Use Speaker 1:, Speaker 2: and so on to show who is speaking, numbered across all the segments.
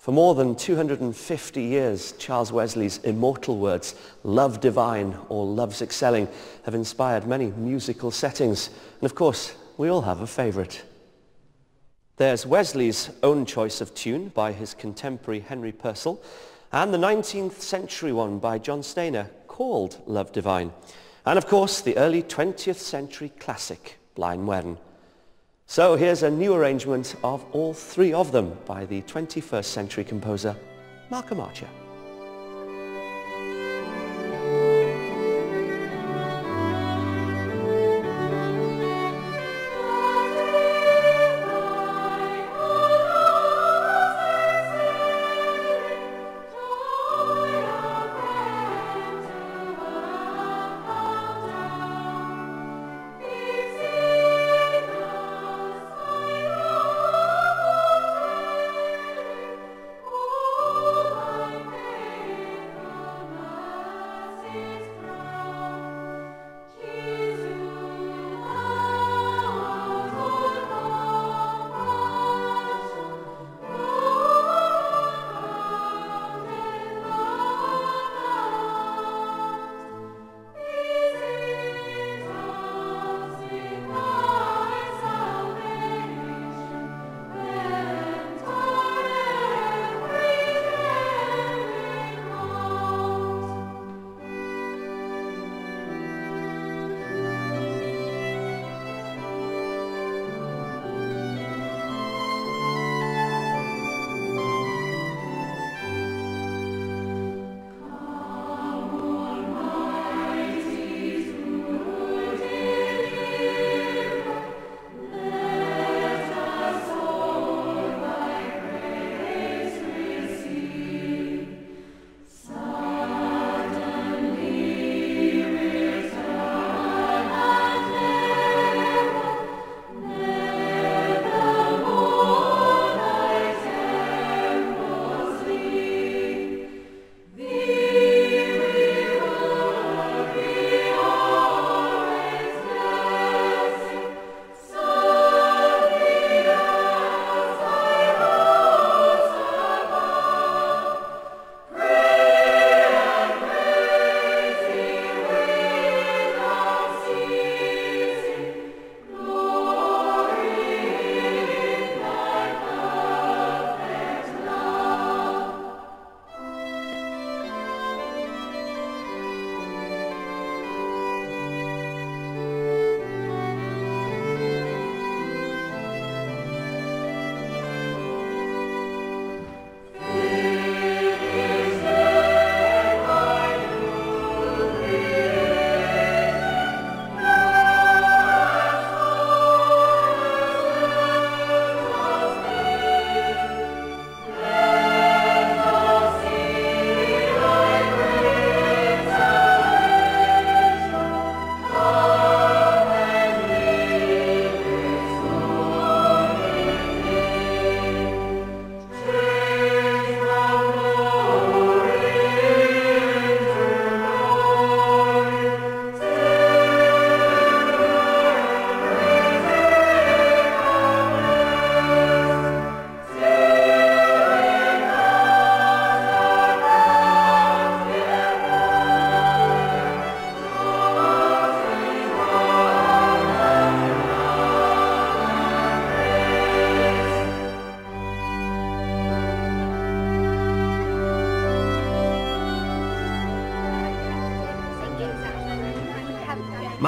Speaker 1: For more than 250 years, Charles Wesley's immortal words, love divine all loves excelling, have inspired many musical settings. And of course, we all have a favourite. There's Wesley's own choice of tune by his contemporary Henry Purcell, and the 19th century one by John Stainer called Love Divine. And of course, the early 20th century classic, Blaenwern. So here's a new arrangement of all three of them by the 21st century composer Malcolm Archer.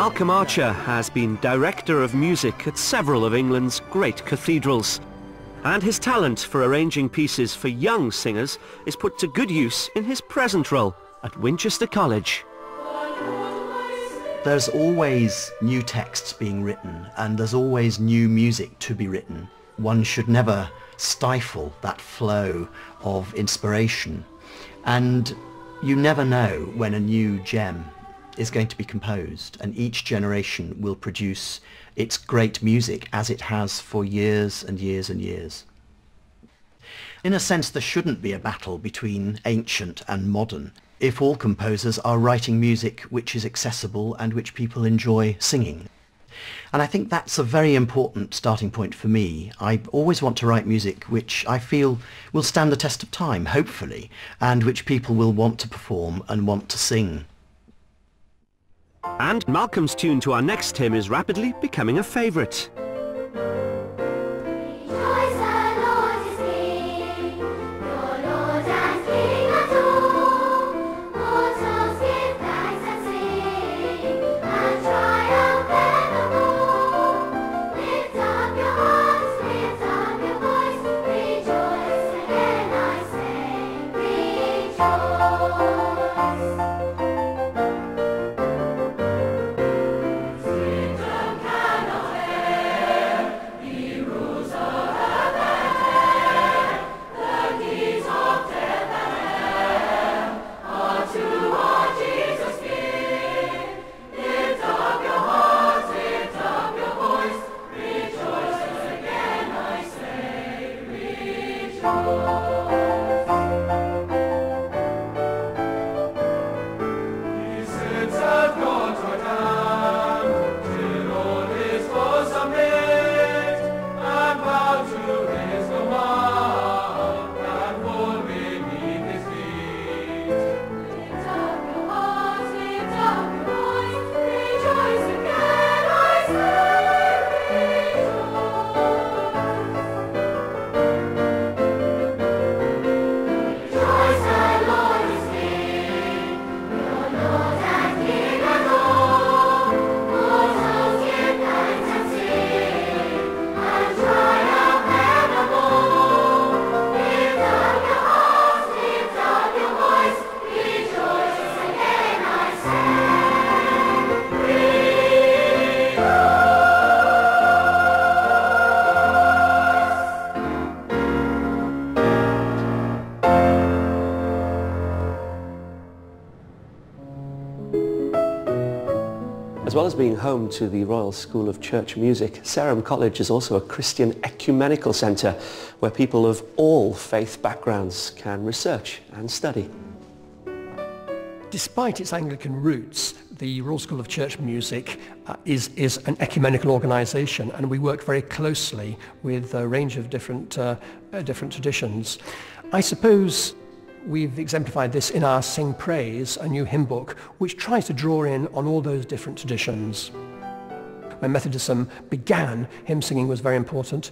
Speaker 1: Malcolm Archer has been Director of Music at several of England's great cathedrals. And his talent for arranging pieces for young singers is put to good use in his present role at Winchester College.
Speaker 2: There's always new texts being written and there's always new music to be written. One should never stifle that flow of inspiration. And you never know when a new gem is going to be composed and each generation will produce its great music as it has for years and years and years. In a sense, there shouldn't be a battle between ancient and modern if all composers are writing music which is accessible and which people enjoy singing. And I think that's a very important starting point for me. I always want to write music which I feel will stand the test of time, hopefully, and which people will want to perform and want to sing.
Speaker 1: And Malcolm's tune to our next hymn is rapidly becoming a favourite. Música As well as being home to the Royal School of Church Music, Sarum College is also a Christian ecumenical centre where people of all faith backgrounds can research and study.
Speaker 3: Despite its Anglican roots, the Royal School of Church Music uh, is, is an ecumenical organisation and we work very closely with a range of different, uh, uh, different traditions. I suppose We've exemplified this in our Sing Praise, a new hymn book, which tries to draw in on all those different traditions. When Methodism began, hymn singing was very important.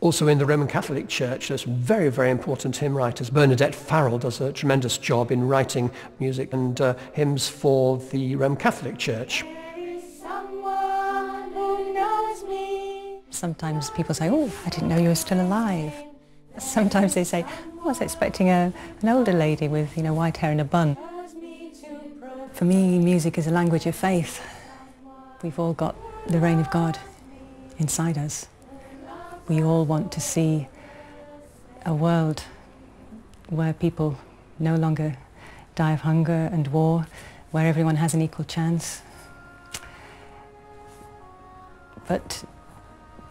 Speaker 3: Also in the Roman Catholic Church, there's very, very important hymn writers. Bernadette Farrell does a tremendous job in writing music and uh, hymns for the Roman Catholic Church.
Speaker 4: Sometimes people say, oh, I didn't know you were still alive. Sometimes they say, oh, I was expecting a, an older lady with you know, white hair and a bun. For me, music is a language of faith. We've all got the reign of God inside us. We all want to see a world where people no longer die of hunger and war, where everyone has an equal chance. But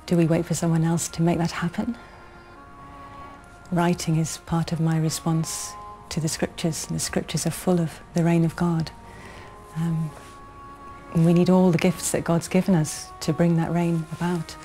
Speaker 4: do we wait for someone else to make that happen? Writing is part of my response to the scriptures. And the scriptures are full of the reign of God. Um, we need all the gifts that God's given us to bring that reign about.